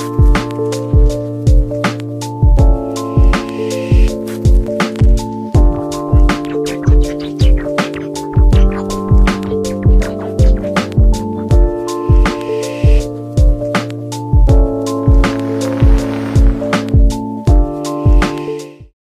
Bye.